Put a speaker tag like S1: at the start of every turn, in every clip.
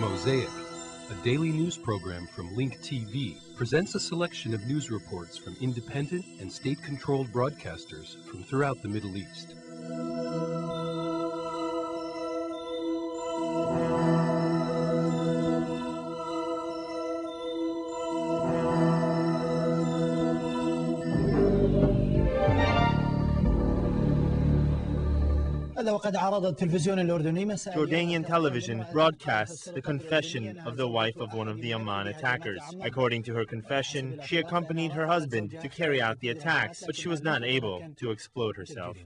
S1: Mosaic, a daily news program from Link TV, presents a selection of news reports from independent and state controlled broadcasters from throughout the Middle East.
S2: عرض التلفزيون الأردني مساء
S3: Jordanian television broadcasts the confession of the wife of one of the Amman attackers. According to her confession, she accompanied her husband to carry out the attacks, but she was not able to explode herself.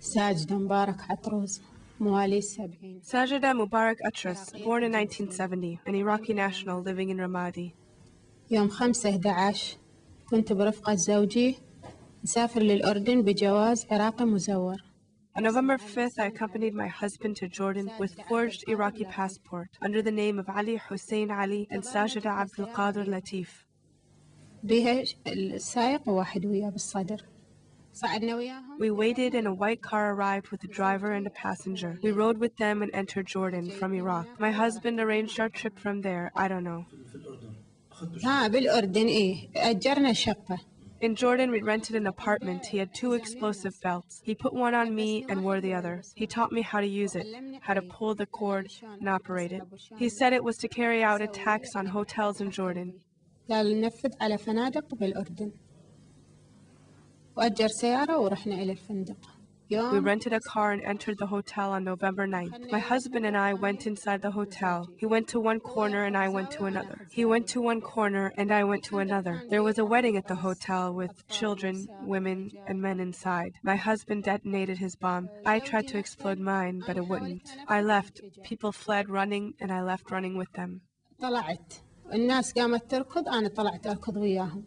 S4: ساجدة مبارك عطروز مواليد السبعين
S5: Sajida Mubarak Atras, born in 1970, an Iraqi national living in Ramadi.
S4: يوم خمسة 11 كنت برفقة زوجي نسافر للأردن بجواز عراقي مزور
S5: On November 5th, I accompanied my husband to Jordan with forged Iraqi passport under the name of Ali Hussein Ali and Sajida Abdul Qadir Latif.
S4: بها السائق وواحد وياه بالصدر صعدنا وياهم
S5: We waited and a white car arrived with a driver and a passenger. We rode with them and entered Jordan from Iraq. My husband arranged our trip from there, I don't know.
S4: ها بالأردن إيه أجرنا شقة
S5: In Jordan, we rented an apartment. He had two explosive belts. He put one on me and wore the other. He taught me how to use it, how to pull the cord and operate it. He said it was to carry out attacks on hotels in Jordan.
S4: قال ننفذ على فنادق بالأردن وأجر سيارة ورحنا إلى الفندق
S5: We
S4: يوم
S5: rented a car and entered the hotel on November 9th. My husband and I went inside the hotel. He went to one corner and I went to another. He went to one corner and I went to another. There was a wedding at the hotel with children, women, and men inside. My husband detonated his bomb. I tried to explode mine, but it wouldn't. I left. People fled running and I left running with them.
S4: طلعت الناس قامت تركض أنا طلعت أركض وياهم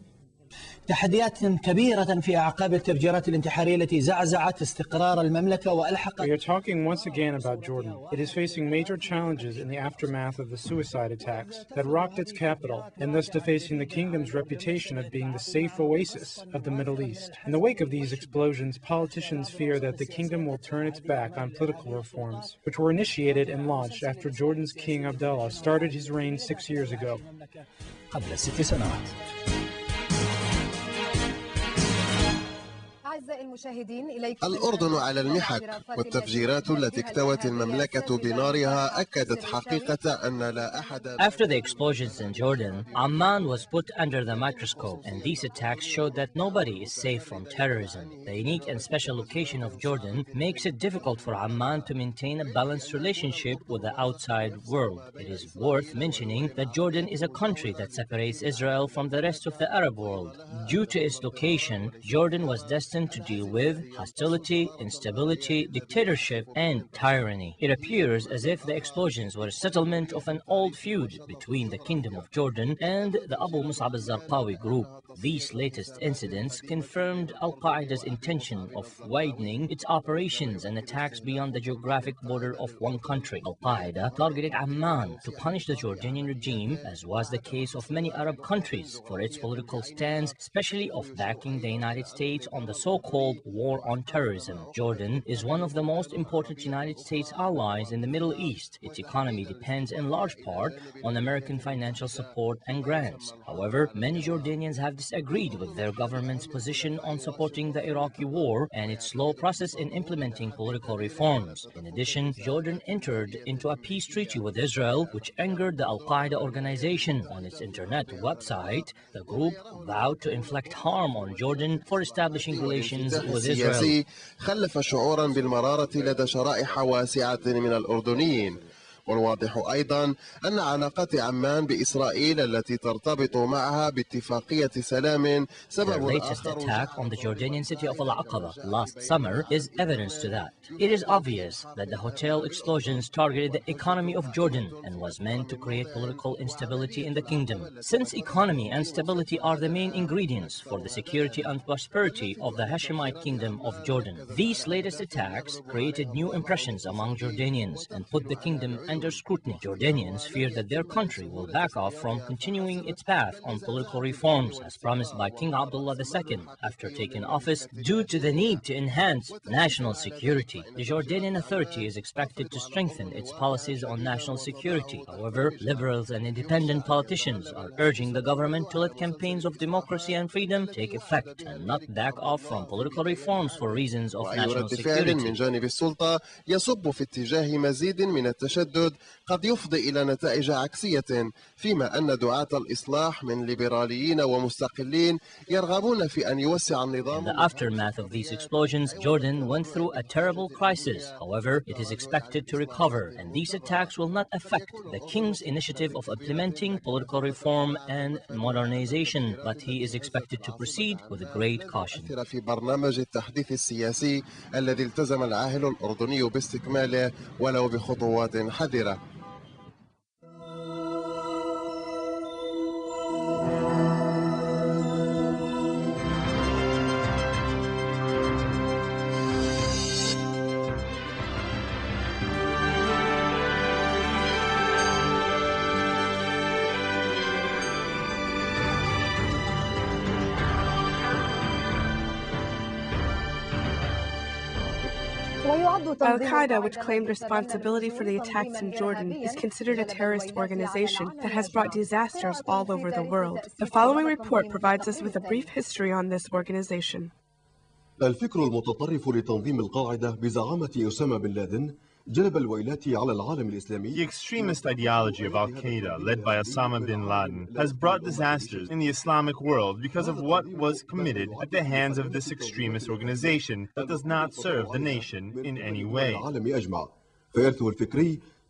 S2: تحديات كبيرة في أعقاب التفجيرات الانتحارية التي زعزعت استقرار المملكة وألحقت
S6: We are talking once again about Jordan. It is facing major challenges in the aftermath of the suicide attacks that rocked its capital, and thus defacing the kingdom's reputation of being the safe oasis of the Middle East. In the wake of these explosions, politicians fear that the kingdom will turn its back on political reforms, which were initiated and launched after Jordan's king Abdullah started his reign six years ago.
S2: قبل ست سنوات
S7: أعزائي المشاهدين إليكم
S8: الأردن على المحك والتفجيرات التي اكتوت المملكة بنارها أكدت حقيقة أن لا أحد
S9: After the explosions in Jordan, Amman was put under the microscope, and these attacks showed that nobody is safe from terrorism. The unique and special location of Jordan makes it difficult for Amman to maintain a balanced relationship with the outside world. It is worth mentioning that Jordan is a country that separates Israel from the rest of the Arab world. Due to its location, Jordan was destined to deal with hostility, instability, dictatorship, and tyranny. It appears as if the explosions were a settlement of an old feud between the Kingdom of Jordan and the Abu Mus'ab al-Zarqawi group. These latest incidents confirmed Al-Qaeda's intention of widening its operations and attacks beyond the geographic border of one country. Al-Qaeda targeted Amman to punish the Jordanian regime, as was the case of many Arab countries, for its political stance, especially of backing the United States on the so-called war on terrorism. Jordan is one of the most important United States allies in the Middle East. Its economy depends in large part on American financial support and grants. However, many Jordanians have disagreed with their government's position on supporting the Iraqi war and its slow process in implementing political reforms. In addition, Jordan entered into a peace treaty with Israel, which angered the al-Qaeda organization. On its internet website, the group vowed to inflict harm on Jordan for establishing relations
S8: السياسي خلف شعورا بالمرارة لدى شرائح واسعة من الأردنيين. والواضح أيضا أن علاقات عمان بإسرائيل التي ترتبط معها باتفاقية سلام
S9: The
S8: سبب
S9: latest
S8: آخر
S9: attack on the Jordanian city of Al Aqaba last summer is evidence to that. It is obvious that the hotel explosions targeted the economy of Jordan and was meant to create political instability in the kingdom. Since economy and stability are the main ingredients for the security and prosperity of the Hashemite kingdom of Jordan, these latest attacks created new impressions among Jordanians and put the kingdom under scrutiny. Jordanians fear that their country will back off from continuing its path on political reforms as promised by King Abdullah II after taking office due to the need to enhance national security. The Jordanian Authority is expected to strengthen its policies on national security. However, liberals and independent politicians are urging the government to let campaigns of democracy and freedom take effect and not back off from political reforms for reasons of
S8: وأي
S9: national
S8: رد فعل من
S9: security.
S8: جانب السلطة يصب في اتجاه مزيد من التشدد good. قد يفضي إلى نتائج عكسية فيما أن دعاة الإصلاح من ليبراليين ومستقلين يرغبون في أن يوسع
S9: In
S8: النظام
S9: the aftermath of these explosions, Jordan went through a terrible crisis. However, it is expected to recover, and these attacks will not affect the king's initiative of implementing political reform and modernization, but he is expected to proceed with great caution.
S8: في برنامج التحديث السياسي الذي التزم العاهل الأردني باستكماله ولو بخطوات حذرة
S5: Al
S7: تنظيم
S5: Qaeda, which claimed responsibility for the attacks in Jordan, is considered a terrorist organization that has brought disasters all over the world. The following report provides us with a brief history on this organization.
S10: الفكر المتطرف لتنظيم القاعدة بزعامة أسامة بن لادن
S3: the extremist ideology of Al Qaeda, led by Osama bin Laden, has brought disasters in the Islamic world because of what was committed at the hands of this extremist organization that does not serve the nation in any way.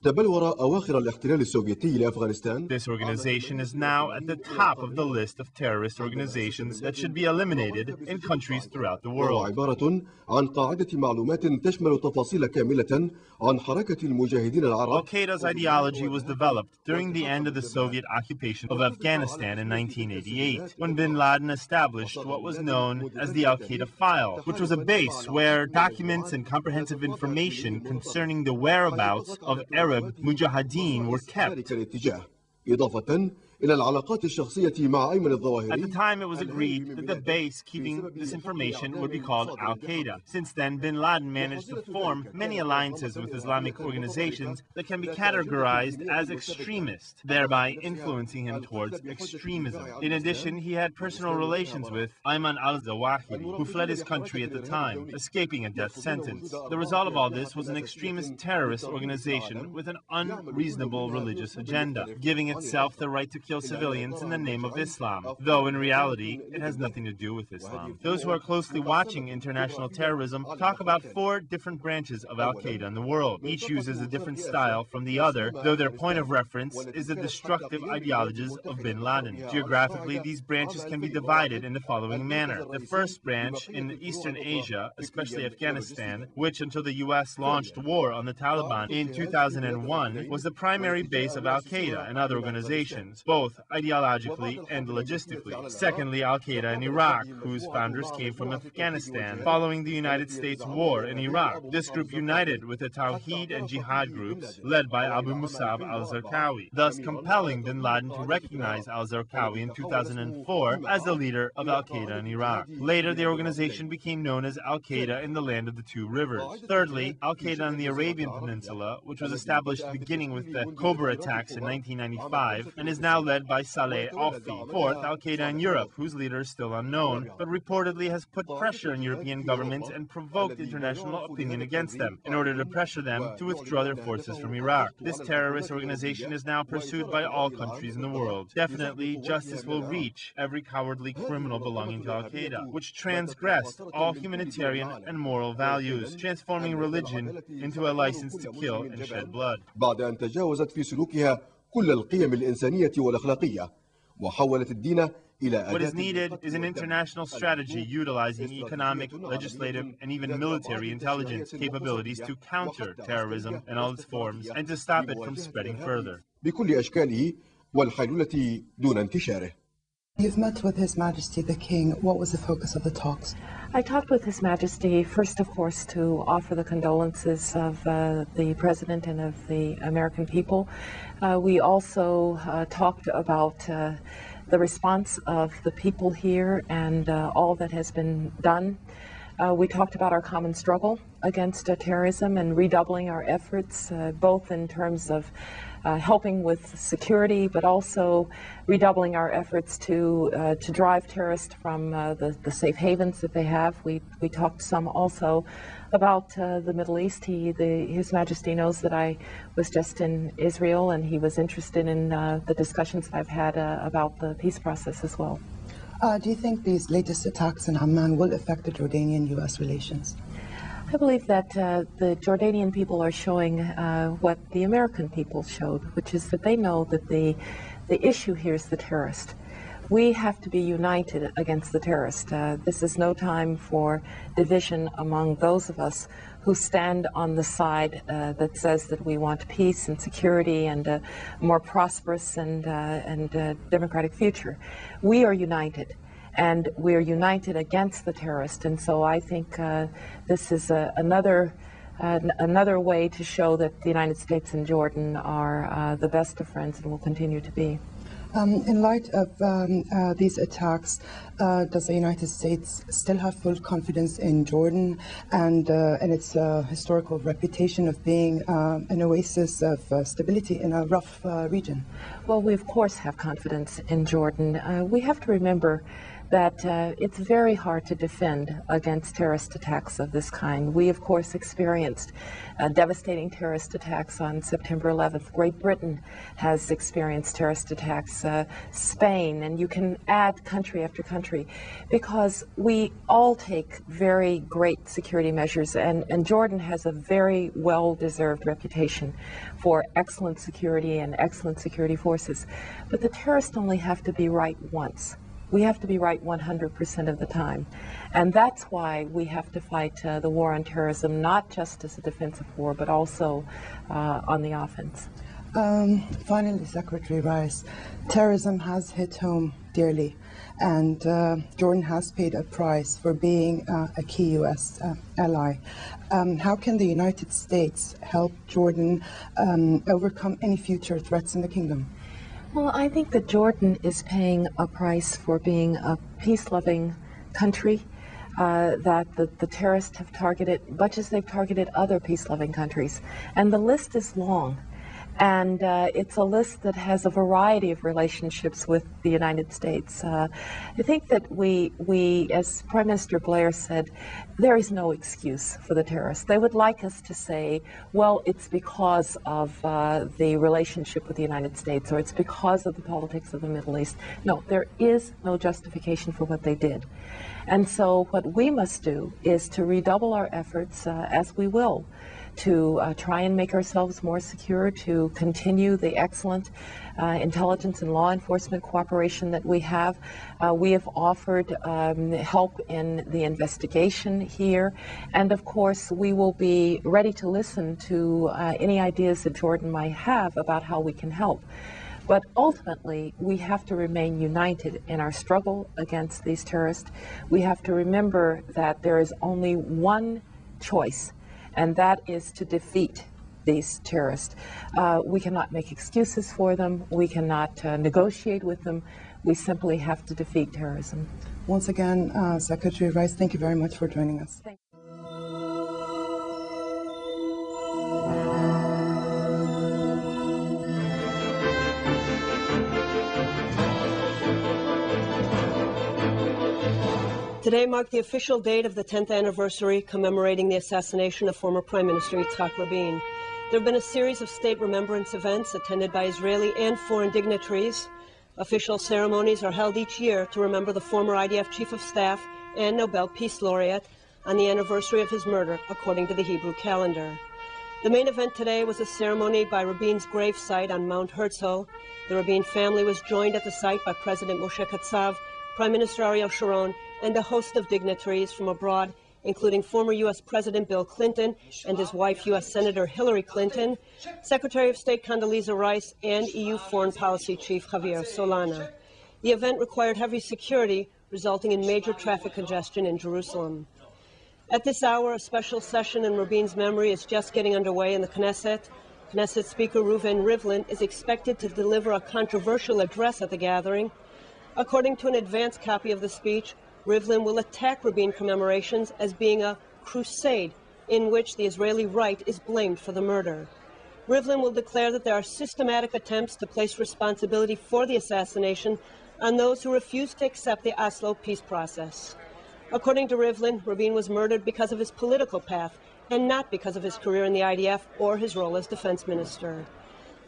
S10: العالم أجمع فإرثه الفكري تبلور أواخر الاحتلال السوفيتي لأفغانستان
S3: This organization is now at the top of the list of terrorist organizations that should be eliminated in countries throughout the
S10: وهو
S3: world.
S10: عبارة عن قاعدة معلومات تشمل تفاصيل كاملة عن حركة المجاهدين
S3: Al
S10: العرب
S3: Qaeda's ideology was developed during the end of the Soviet occupation of Afghanistan in 1988, when bin Laden established what was known as the Al Qaeda file, which was a base where documents and comprehensive information concerning the whereabouts of Arab mujahideen were kept.
S10: ذلك الاتجاه إضافة إلى العلاقات الشخصية مع أيمن
S3: At the
S10: الظواهري
S3: time, it was agreed that the base keeping this information would be called Al Qaeda. Since then, bin Laden managed to form many alliances with Islamic organizations that can be categorized as extremist, thereby influencing him towards extremism. In addition, he had personal relations with Ayman al Zawahiri, who fled his country at the time, escaping a death sentence. The result of all this was an extremist terrorist organization with an unreasonable religious agenda, giving itself the right to kill civilians in the name of Islam, though in reality it has nothing to do with Islam. Those who are closely watching international terrorism talk about four different branches of Al Qaeda in the world. Each uses a different style from the other, though their point of reference is the destructive ideologies of bin Laden. Geographically, these branches can be divided in the following manner. The first branch in Eastern Asia, especially Afghanistan, which until the US launched war on the Taliban in 2001, was the primary base of Al Qaeda and other organizations, both ideologically and logistically. Secondly, Al Qaeda in Iraq, whose founders came from Afghanistan following the United States war in Iraq. This group united with the Tawhid and Jihad groups led by Abu Musab al Zarqawi, thus compelling bin Laden to recognize al Zarqawi in 2004 as the leader of Al Qaeda in Iraq. Later, the organization became known as Al Qaeda in the land of the two rivers. Thirdly, Al Qaeda on the Arabian Peninsula, which was established beginning with the Khobar attacks in 1995 and is now led by Saleh Aufi. Fourth, Al Qaeda in Europe, whose leader is still unknown, but reportedly has put pressure on European governments and provoked international opinion against them in order to pressure them to withdraw their forces from Iraq. This terrorist organization is now pursued by all countries in the world. Definitely, justice will reach every cowardly criminal belonging to Al Qaeda, which transgressed all humanitarian and moral values, transforming religion into a license to kill and shed blood.
S10: كل القيم الإنسانية والأخلاقية وحولت الدين إلى
S3: What is needed is an international strategy utilizing economic, legislative, and even military intelligence capabilities to counter terrorism in all its forms and to stop it from spreading further.
S10: بكل أشكاله والحيلولة دون انتشاره
S11: You've met with His Majesty the King. What was the focus of the talks?
S12: I talked with His Majesty first, of course, to offer the condolences of uh, the President and of the American people. Uh, we also uh, talked about uh, the response of the people here and uh, all that has been done. Uh, we talked about our common struggle against terrorism and redoubling our efforts, both in terms of uh, helping with security, but also redoubling our efforts to uh, to drive terrorists from uh, the, the safe havens that they have. We we talked some also about uh, the Middle East. He, the, His Majesty knows that I was just in Israel, and he was interested in uh, the discussions I've had uh, about the peace process as well.
S11: do you think these latest attacks in Amman will affect the Jordanian-U.S. relations?
S12: I believe that uh, the Jordanian people are showing uh, what the American people showed, which is that they know that the, the issue here is the terrorist. We have to be united against the terrorist. Uh, this is no time for division among those of us who stand on the side uh, that says that we want peace and security and a more prosperous and, uh, and uh, democratic future. We are united and we're united against the terrorist. And so I think uh, this is a, another. Uh, another way to show that the United States and Jordan are uh, the best of friends and will continue to be.
S11: Um, in light of um, uh, these attacks, uh, does the United States still have full confidence in Jordan and, uh, and its uh, historical reputation of being um, an oasis of uh, stability in a rough uh, region?
S12: Well, we of course have confidence in Jordan. we have to remember that uh, it's very hard to defend against terrorist attacks of this kind. We, of course, experienced uh, devastating terrorist attacks on September 11th. Great Britain has experienced terrorist attacks, uh, Spain, and you can add country after country because we all take very great security measures, and, and Jordan has a very well deserved reputation for excellent security and excellent security forces. But the terrorists only have to be right once. We have to be right 100% of the time. And that's why we have to fight uh, the war on terrorism, not just as a defensive war, but also uh, on the offense.
S11: Um, finally, Secretary Rice, terrorism has hit home dearly, and uh, Jordan has paid a price for being uh, a key U.S. Uh, ally. Um, how can the United States help Jordan um, overcome any future threats in the kingdom?
S12: Well, I think that Jordan is paying a price for being a peace loving country. Uh, that the, the terrorists have targeted, much as they've targeted other peace loving countries. And the list is long. And uh, it's a list that has a variety of relationships with the United States. Uh, I think that we, we, as Prime Minister Blair said, there is no excuse for the terrorists. They would like us to say, well, it's because of uh, the relationship with the United States or it's because of the politics of the Middle East. No, there is no justification for what they did. And so what we must do is to redouble our efforts, uh, as we will, to uh, try and make ourselves more secure, to continue the excellent uh, intelligence and law enforcement cooperation that we have. Uh, we have offered um, help in the investigation here, and of course, we will be ready to listen to uh, any ideas that Jordan might have about how we can help. But ultimately, we have to remain united in our struggle against these terrorists. We have to remember that there is only one choice and that is to defeat these terrorists. Uh, we cannot make excuses for them. We cannot uh, negotiate with them. We simply have to defeat terrorism.
S11: Once again, uh, Secretary Rice, thank you very much for joining us.
S12: Thank
S13: Today marked the official date of the 10th anniversary commemorating the assassination of former Prime Minister Yitzhak Rabin. There have been a series of state remembrance events attended by Israeli and foreign dignitaries. Official ceremonies are held each year to remember the former IDF Chief of Staff and Nobel Peace Laureate on the anniversary of his murder, according to the Hebrew calendar. The main event today was a ceremony by Rabin's gravesite on Mount Herzl. The Rabin family was joined at the site by President Moshe Katsav, Prime Minister Ariel Sharon, and a host of dignitaries from abroad, including former U.S. President Bill Clinton and his wife, U.S. Senator Hillary Clinton, Secretary of State Condoleezza Rice, and EU Foreign Policy Chief Javier Solana. The event required heavy security, resulting in major traffic congestion in Jerusalem. At this hour, a special session in Rabin's memory is just getting underway in the Knesset. Knesset Speaker Reuven Rivlin is expected to deliver a controversial address at the gathering. According to an advance copy of the speech, Rivlin will attack Rabin commemorations as being a crusade in which the Israeli right is blamed for the murder. Rivlin will declare that there are systematic attempts to place responsibility for the assassination on those who refuse to accept the Oslo peace process. According to Rivlin, Rabin was murdered because of his political path and not because of his career in the IDF or his role as defense minister.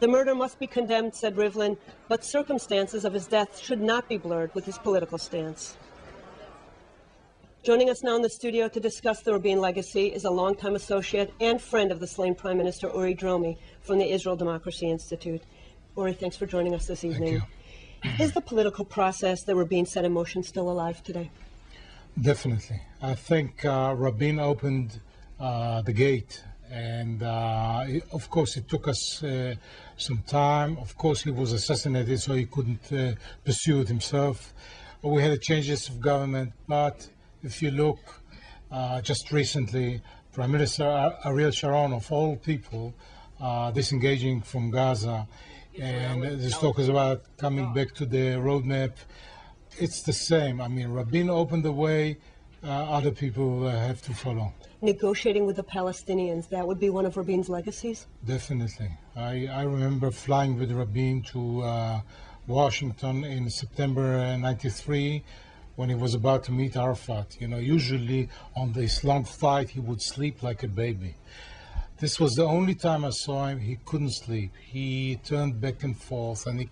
S13: The murder must be condemned, said Rivlin, but circumstances of his death should not be blurred with his political stance. Joining us now in the studio to discuss the Rabin legacy is a longtime associate and friend of the slain Prime Minister Uri Dromi from the Israel Democracy Institute. Uri, thanks for joining us this evening. Is the political process that Rabin set in motion still alive today?
S14: Definitely. I think uh, Rabin opened uh, the gate, and uh, it, of course, it took us uh, some time. Of course, he was assassinated, so he couldn't uh, pursue it himself. We had changes of government, but if you look uh, just recently, Prime Minister Ariel Sharon, of all people, disengaging from Gaza, and this talk is about coming back to the roadmap it's the same. I mean, Rabin opened the way, uh, other people uh, have to follow.
S13: Negotiating with the Palestinians, that would be one of Rabin's legacies?
S14: Definitely. I, I remember flying with Rabin to uh, Washington in September 93 when he was about to meet Arafat. You know, usually on this long flight, he would sleep like a baby. This was the only time I saw him, he couldn't sleep. He turned back and forth and he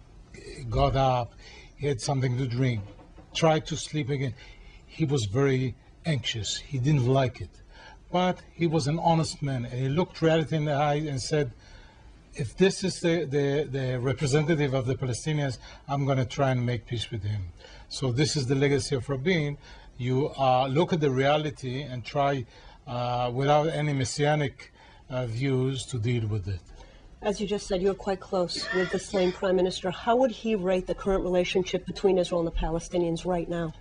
S14: got up. He had something to drink tried to sleep again. He was very anxious. He didn't like it. But he was an honest man, and he looked reality in the eye and said, if this is the, the, the representative of the Palestinians, I'm going to try and make peace with him. So this is the legacy of Rabin. You uh, look at the reality and try, uh, without any messianic uh, views, to deal with it.
S13: As you just said, you're quite close with the slain prime minister. How would he rate the current relationship between Israel and the Palestinians right now?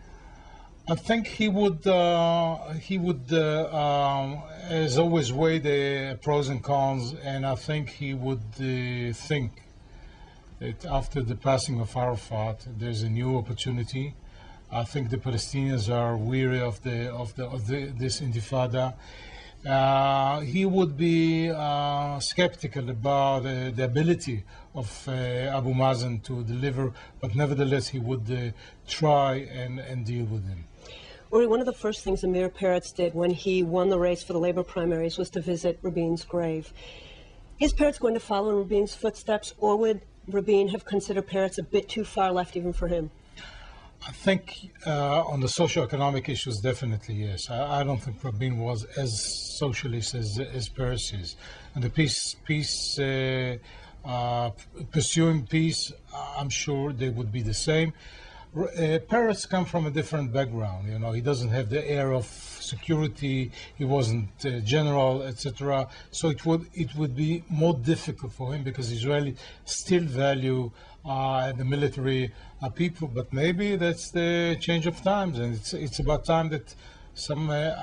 S14: I think he would uh, he would uh, um, as always weigh the pros and cons, and I think he would uh, think that after the passing of Arafat, there's a new opportunity. I think the Palestinians are weary of the of the of the, this Intifada, uh, he would be uh, skeptical about uh, the ability of uh, Abu Mazen to deliver, but nevertheless he would uh, try and, and deal with him.
S13: Uri, one of the first things Amir Peretz did when he won the race for the labor primaries was to visit Rabin's grave. Is Peretz going to follow in Rabin's footsteps, or would Rabin have considered Peretz a bit too far left even for him?
S14: I think uh, on the socio-economic issues, definitely yes. I, I, don't think Rabin was as socialist as, as Peretz is. And the peace, peace, uh, uh, pursuing peace, I'm sure they would be the same. Uh, Peretz come from a different background. You know, he doesn't have the air of security. He wasn't uh, general, etc. So it would it would be more difficult for him because Israeli still value uh, the military uh, people. But maybe that's the change of times, and it's it's about time that some uh,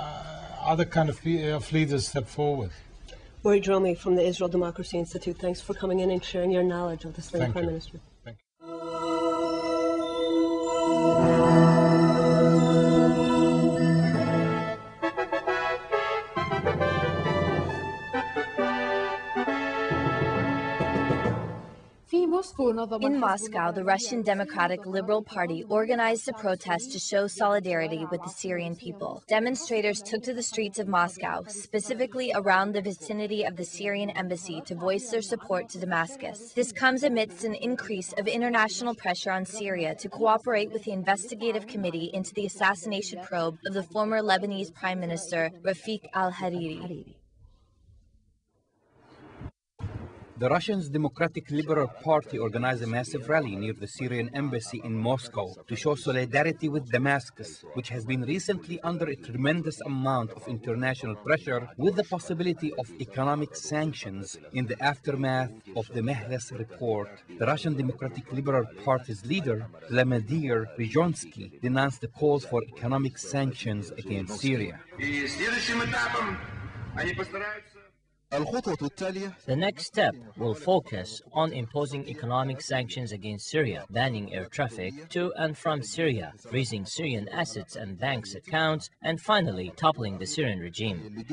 S14: other kind of, of leaders step forward.
S13: Uri Dromi from the Israel Democracy Institute, thanks for coming in and sharing your knowledge of the slain Prime you. Minister.
S15: In Moscow, the Russian Democratic Liberal Party organized a protest to show solidarity with the Syrian people. Demonstrators took to the streets of Moscow, specifically around the vicinity of the Syrian embassy, to voice their support to Damascus. This comes amidst an increase of international pressure on Syria to cooperate with the investigative committee into the assassination probe of the former Lebanese Prime Minister Rafik al Hariri.
S16: The Russian's Democratic Liberal Party organized a massive rally near the Syrian embassy in Moscow to show solidarity with Damascus, which has been recently under a tremendous amount of international pressure with the possibility of economic sanctions in the aftermath of the Mehlis report. The Russian Democratic Liberal Party's leader, Vladimir Zhirinovsky, denounced the calls for economic sanctions against Syria.
S9: The next step will focus on imposing economic sanctions against Syria, banning air traffic to and from Syria, freezing Syrian assets and banks' accounts, and finally toppling the Syrian regime.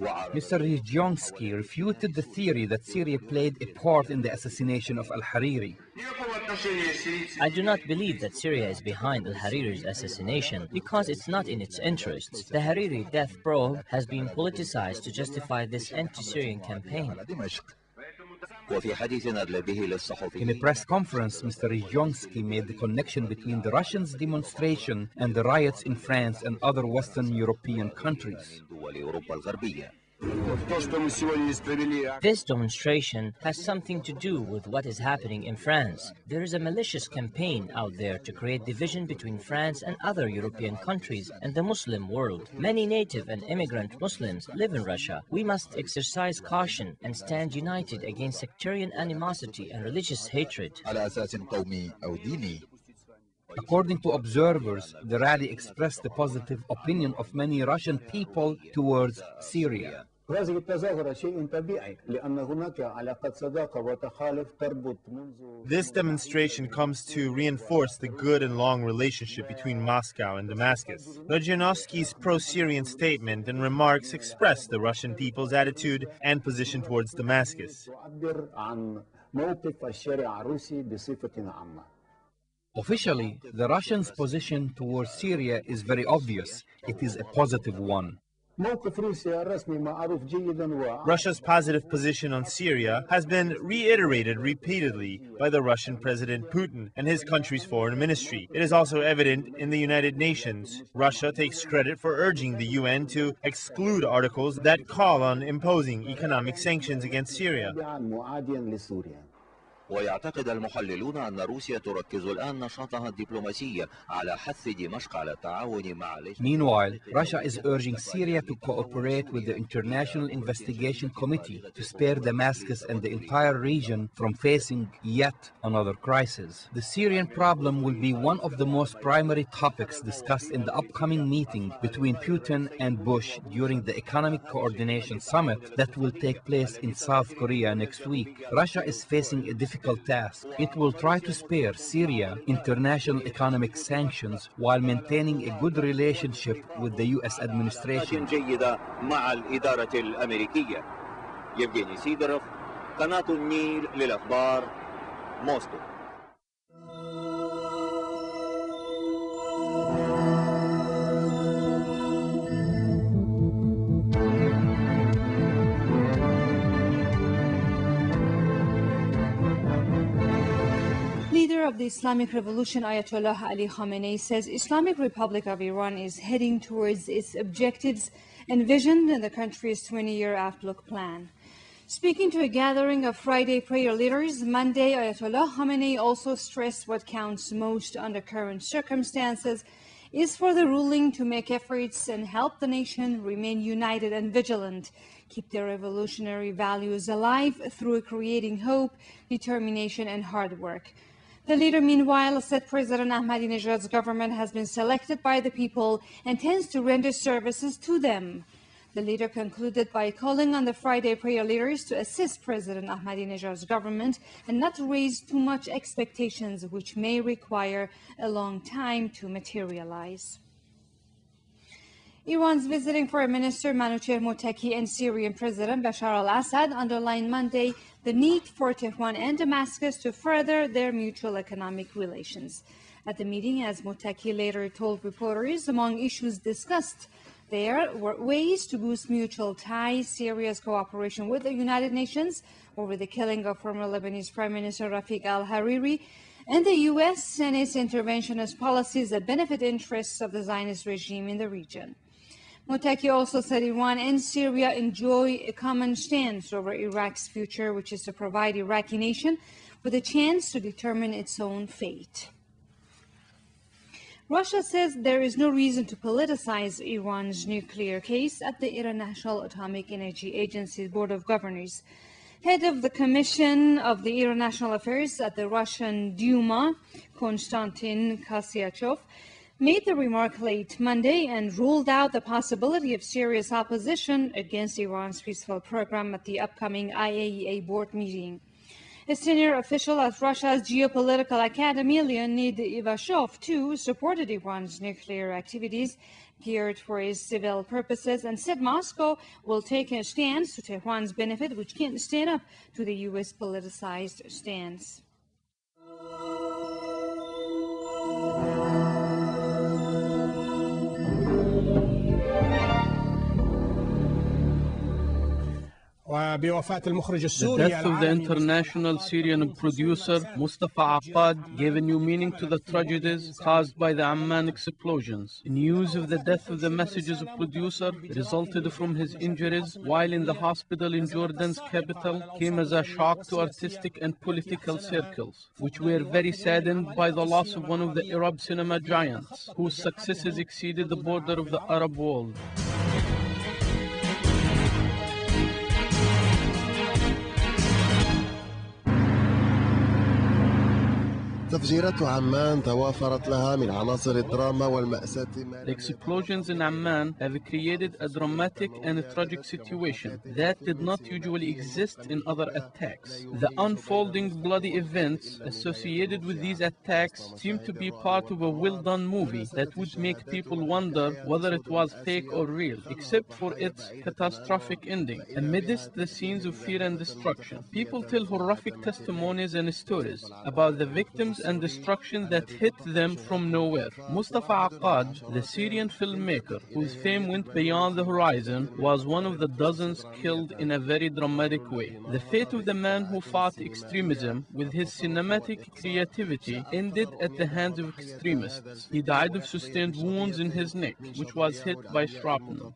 S16: Mr. Zhirinovsky refuted the theory that Syria played a part in the assassination of al-Hariri.
S9: I do not believe that Syria is behind al-Hariri's assassination because it's not in its interests. The Hariri death probe has been politicized to justify this anti-Syrian campaign.
S16: In a press conference, Mr. Zhirinovsky made the connection between the Russians' demonstration and the riots in France and other Western European countries.
S9: This demonstration has something to do with what is happening in France. There is a malicious campaign out there to create division between France and other European countries and the Muslim world. Many native and immigrant Muslims live in Russia. We must exercise caution and stand united against sectarian animosity and religious hatred.
S16: According to observers, the rally expressed the positive opinion of many Russian people towards Syria.
S3: This demonstration comes to reinforce the good and long relationship between Moscow and Damascus. Zhirinovsky's pro-Syrian statement and remarks express the Russian people's attitude and position towards Damascus.
S16: Officially, the Russians' position towards Syria is very obvious. It is a positive one.
S3: Russia's positive position on Syria has been reiterated repeatedly by the Russian President Putin and his country's foreign ministry. It is also evident in the United Nations. Russia takes credit for urging the UN to exclude articles that call on imposing economic sanctions against Syria.
S17: ويعتقد المحللون أن روسيا تركز الآن نشاطها الدبلوماسي على حث دمشق على التعاون مع
S16: Meanwhile, Russia is urging Syria to cooperate with the International Investigation Committee to spare Damascus and the entire region from facing yet another crisis. The Syrian problem will be one of the most primary topics discussed in the upcoming meeting between Putin and Bush during the Economic Coordination Summit that will take place in South Korea next week. Russia is facing a difficult task. It will try to spare Syria international economic sanctions while maintaining a good relationship with the U.S. administration.
S17: جيدة مع الإدارة الأمريكية يفجيني سيدروف قناة النيل للأخبار موسكو
S18: Of the Islamic Revolution Ayatollah Ali Khamenei says Islamic Republic of Iran is heading towards its objectives envisioned in the country's 20-year outlook plan. Speaking to a gathering of Friday prayer leaders Monday, Ayatollah Khamenei also stressed what counts most under current circumstances is for the ruling to make efforts and help the nation remain united and vigilant, keep their revolutionary values alive through creating hope, determination, and hard work. The leader, meanwhile, said President Ahmadinejad's government has been selected by the people and tends to render services to them. The leader concluded by calling on the Friday prayer leaders to assist President Ahmadinejad's government and not raise too much expectations, which may require a long time to materialize. Iran's visiting foreign minister Manucher Mottaki and Syrian President Bashar al-Assad underlined Monday the need for Tehran and Damascus to further their mutual economic relations. At the meeting, as Mottaki later told reporters, among issues discussed there were ways to boost mutual ties, Syria's cooperation with the United Nations over the killing of former Lebanese Prime Minister Rafiq al-Hariri, and the U.S. and its interventionist policies that benefit interests of the Zionist regime in the region. Mottaki also said Iran and Syria enjoy a common stance over Iraq's future, which is to provide Iraqi nation with a chance to determine its own fate. Russia says there is no reason to politicize Iran's nuclear case at the International Atomic Energy Agency's Board of Governors. Head of the Commission of the International Affairs at the Russian Duma, Konstantin Kosachev, made the remark late Monday and ruled out the possibility of serious opposition against Iran's peaceful program at the upcoming IAEA board meeting. A senior official at Russia's Geopolitical Academy, Leonid Ivashov, too, supported Iran's nuclear activities geared for its civil purposes and said Moscow will take a stance to Tehran's benefit, which can't stand up to the U.S. politicized stance.
S19: The death of the international Syrian producer Mustafa Akkad gave a new meaning to the tragedies caused by the Amman explosions. News of the death of the messages producer resulted from his injuries while in the hospital in Jordan's capital came as a shock to artistic and political circles, which were very saddened by the loss of one of the Arab cinema giants, whose successes exceeded the border of the Arab world. The explosions in Amman have created a dramatic and a tragic situation that did not usually exist in other attacks. The unfolding bloody events associated with these attacks seem to be part of a well-done movie that would make people wonder whether it was fake or real, except for its catastrophic ending. Amidst the scenes of fear and destruction, people tell horrific testimonies and stories about the victims and destruction that hit them from nowhere. Mustafa Akkad, the Syrian filmmaker whose fame went beyond the horizon, was one of the dozens killed in a very dramatic way. The fate of the man who fought extremism with his cinematic creativity ended at the hands of extremists. He died of sustained wounds in his neck, which was hit by shrapnel.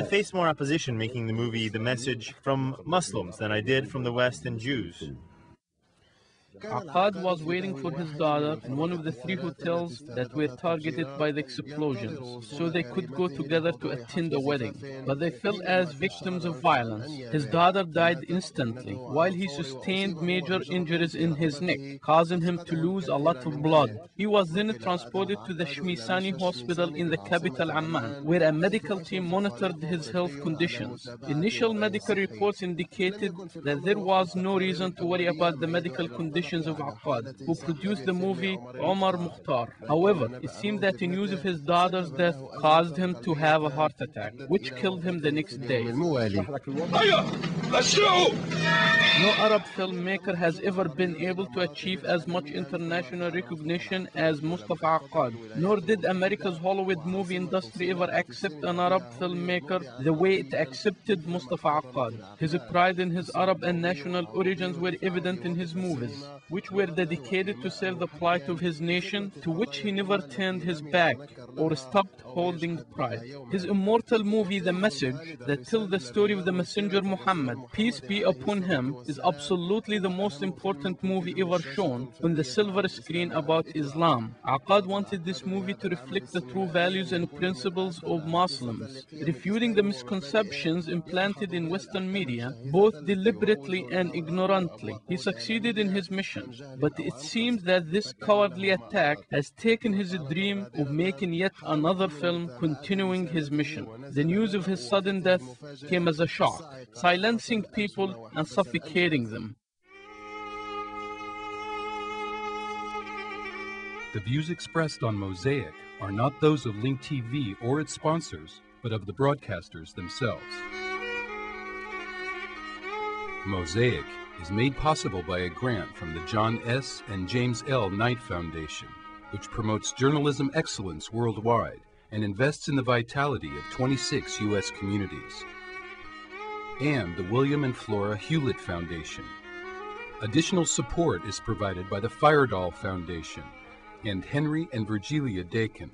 S3: I faced more opposition making the movie The Message from Muslims than I did from the West and Jews. Jesus.
S19: Akkad was waiting for his daughter in one of the three hotels that were targeted by the explosions, so they could go together to attend a wedding. But they fell as victims of violence. His daughter died instantly, while he sustained major injuries in his neck, causing him to lose a lot of blood. He was then transported to the Shmisani hospital in the capital Amman, where a medical team monitored his health conditions. Initial medical reports indicated that there was no reason to worry about the medical conditions of Akkad, who produced the movie Omar Mukhtar. However, it seemed that the news of his daughter's death caused him to have a heart attack, which killed him the next day. No Arab filmmaker has ever been able to achieve as much international recognition as Mustafa Akkad, nor did America's Hollywood movie industry ever accept an Arab filmmaker the way it accepted Mustafa Akkad. His pride in his Arab and national origins were evident in his movies, which were dedicated to serve the plight of his nation, to which he never turned his back or stopped holding pride. His immortal movie, The Message, that tells the story of the messenger Muhammad, peace be upon him, is absolutely the most important movie ever shown on the silver screen about Islam. Akkad wanted this movie to reflect the true values and principles of Muslims, refuting the misconceptions implanted in Western media, both deliberately and ignorantly. He succeeded in his mission, but it seems that this cowardly attack has taken his dream of making yet another film continuing his mission. The news of his sudden death came as a shock, silencing people and suffocating them.
S1: The views expressed on Mosaic are not those of Link TV or its sponsors, but of the broadcasters themselves. Mosaic is made possible by a grant from the John S. and James L. Knight Foundation, which promotes journalism excellence worldwide and invests in the vitality of 26 U.S. communities, and the William and Flora Hewlett Foundation. Additional support is provided by the Firedoll Foundation and Henry and Virgilia Dakin.